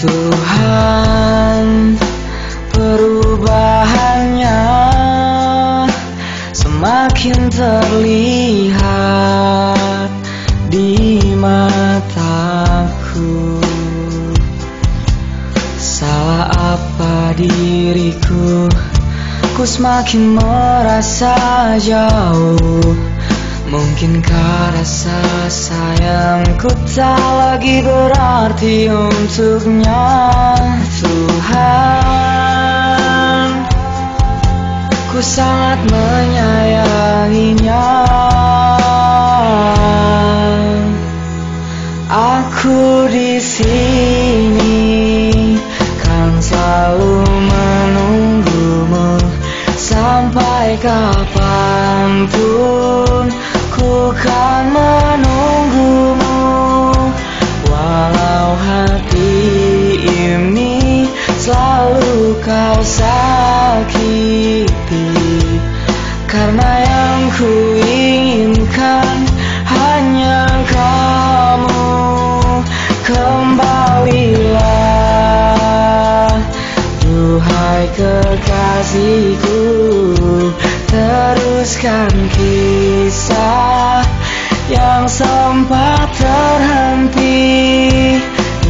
Tuhan perubahannya semakin terlihat di mataku. Salah apa diriku? Ku semakin merasa jauh. Mungkinkah rasa sayangku tak lagi berarti untuknya. Tuhan Ku sangat menyayanginya. Aku di sini kan selalu menunggumu sampai kapan pun ku kan menunggumu. Walau hati ini selalu kau sakiti. Karena yang ku inginkan hanya kamu. Kembalilah. Duhai kekasihku teruskan kisah yang sempat terhenti.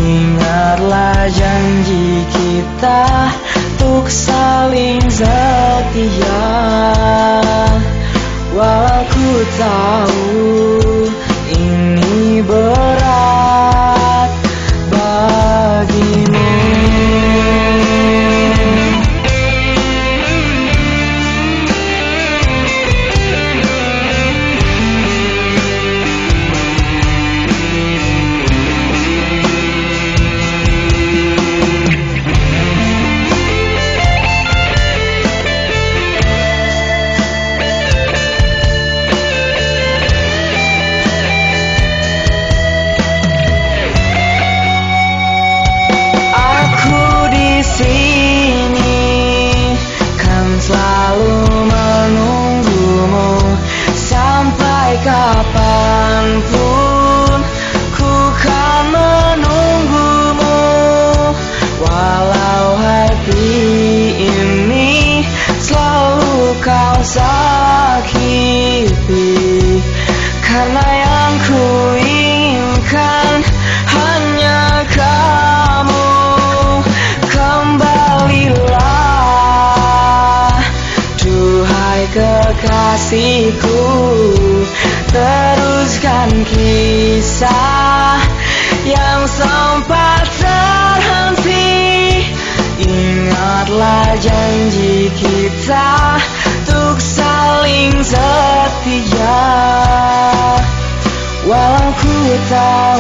Ingatlah janji kita untuk saling setia kasihku. Teruskan kisah yang sempat terhenti. Ingatlah janji kita Untuk saling setia. Walau ku tahu